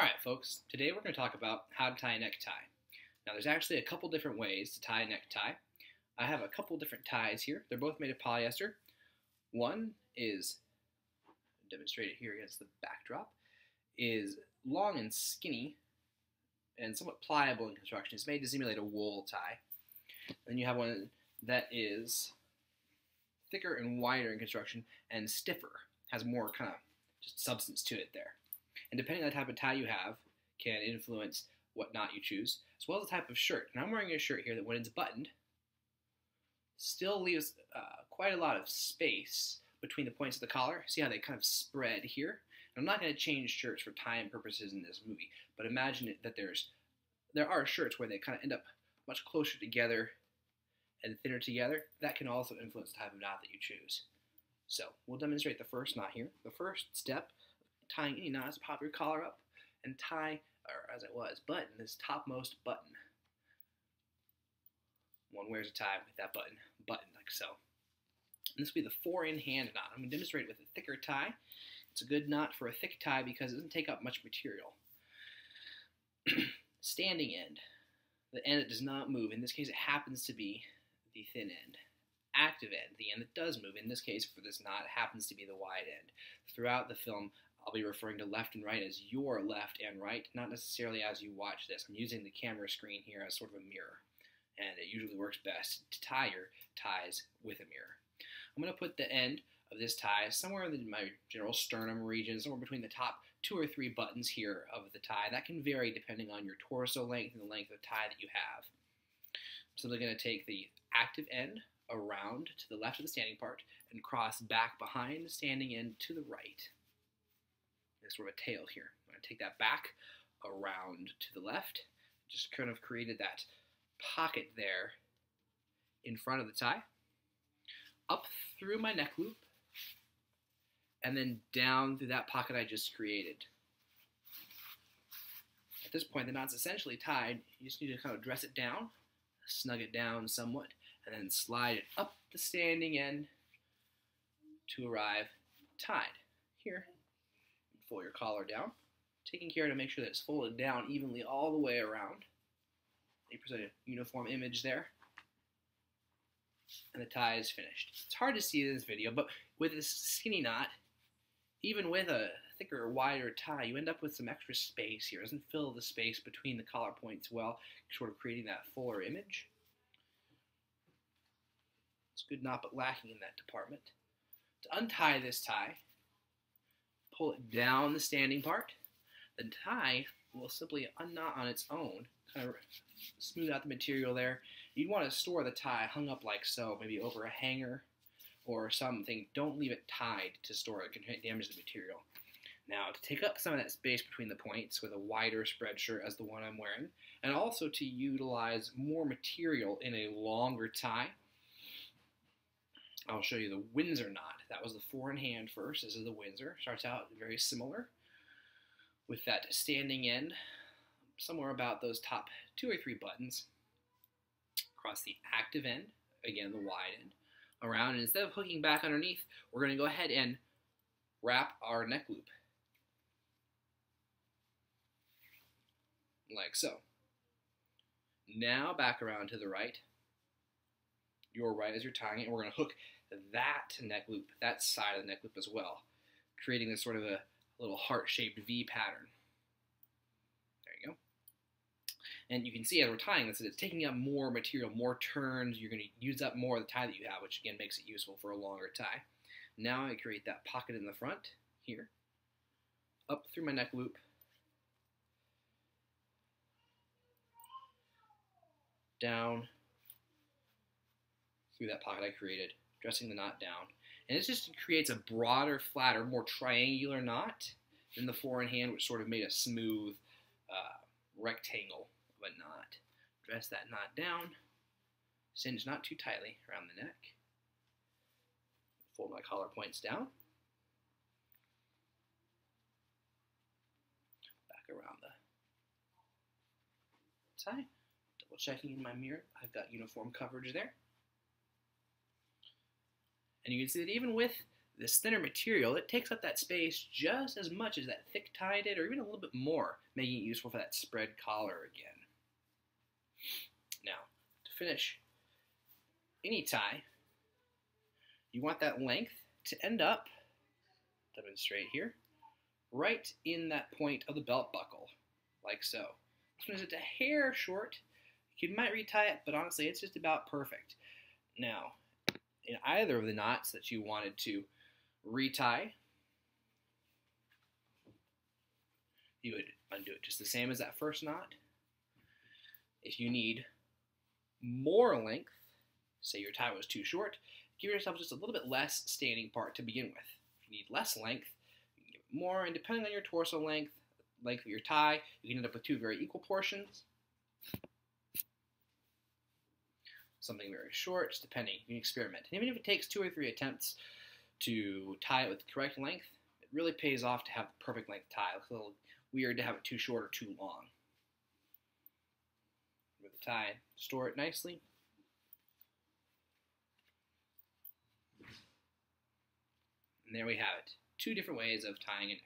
Alright folks, today we're going to talk about how to tie a necktie. Now there's actually a couple different ways to tie a necktie. I have a couple different ties here. They're both made of polyester. One is, demonstrated here against the backdrop, is long and skinny and somewhat pliable in construction. It's made to simulate a wool tie. Then you have one that is thicker and wider in construction and stiffer, has more kind of just substance to it there. And depending on the type of tie you have, can influence what knot you choose, as well as the type of shirt. And I'm wearing a shirt here that when it's buttoned, still leaves uh, quite a lot of space between the points of the collar. See how they kind of spread here? And I'm not going to change shirts for time purposes in this movie, but imagine that there's there are shirts where they kind of end up much closer together and thinner together. That can also influence the type of knot that you choose. So we'll demonstrate the first knot here. The first step tying any knots, pop your collar up and tie, or as it was, button this topmost button. One wears a tie with that button, button like so. And this will be the four-in-hand knot. I'm going to demonstrate it with a thicker tie. It's a good knot for a thick tie because it doesn't take up much material. Standing end, the end that does not move. In this case, it happens to be the thin end. Active end, the end that does move. In this case, for this knot, happens to be the wide end. Throughout the film, I'll be referring to left and right as your left and right, not necessarily as you watch this. I'm using the camera screen here as sort of a mirror, and it usually works best to tie your ties with a mirror. I'm going to put the end of this tie somewhere in my general sternum region, somewhere between the top two or three buttons here of the tie. That can vary depending on your torso length and the length of tie that you have. So I'm simply going to take the active end around to the left of the standing part and cross back behind the standing end to the right sort of a tail here. I'm going to take that back around to the left. Just kind of created that pocket there in front of the tie. Up through my neck loop. And then down through that pocket I just created. At this point, the knot's essentially tied. You just need to kind of dress it down, snug it down somewhat, and then slide it up the standing end to arrive tied. Here, pull your collar down, taking care to make sure that it's folded down evenly all the way around. You present a uniform image there. And the tie is finished. It's hard to see in this video, but with this skinny knot, even with a thicker, or wider tie, you end up with some extra space here. It doesn't fill the space between the collar points well, sort of creating that fuller image. It's a good knot, but lacking in that department. To untie this tie, pull it down the standing part, the tie will simply unknot on its own, kind of smooth out the material there. You'd want to store the tie hung up like so, maybe over a hanger or something. Don't leave it tied to store it. It can damage the material. Now, to take up some of that space between the points with a wider spread shirt as the one I'm wearing, and also to utilize more material in a longer tie, I'll show you the Windsor knot. That was the four in hand first. This is the Windsor. Starts out very similar with that standing end somewhere about those top two or three buttons across the active end, again the wide end, around. And instead of hooking back underneath, we're going to go ahead and wrap our neck loop. Like so. Now back around to the right. Your right as you're tying it, and we're going to hook that neck loop, that side of the neck loop as well, creating this sort of a little heart-shaped V pattern. There you go. And you can see as we're tying this it's taking up more material, more turns. You're going to use up more of the tie that you have, which again makes it useful for a longer tie. Now I create that pocket in the front here, up through my neck loop, down through that pocket I created, dressing the knot down. And this just creates a broader, flatter, more triangular knot than the four in hand, which sort of made a smooth uh, rectangle of a knot. Dress that knot down, cinch not too tightly around the neck. Fold my collar points down. Back around the tie. Double checking in my mirror. I've got uniform coverage there. And you can see that even with this thinner material, it takes up that space just as much as that thick tie did, or even a little bit more, making it useful for that spread collar again. Now, to finish any tie, you want that length to end up, demonstrate here, right in that point of the belt buckle, like so. This one is just a hair short. You might retie it, but honestly, it's just about perfect. Now, in either of the knots that you wanted to retie, you would undo it just the same as that first knot. If you need more length, say your tie was too short, give yourself just a little bit less standing part to begin with. If you need less length, more, and depending on your torso length, length of your tie, you can end up with two very equal portions. Something very short, depending. You can experiment. And even if it takes two or three attempts to tie it with the correct length, it really pays off to have the perfect length tie. It looks a little weird to have it too short or too long. With the tie, store it nicely. And there we have it. Two different ways of tying a.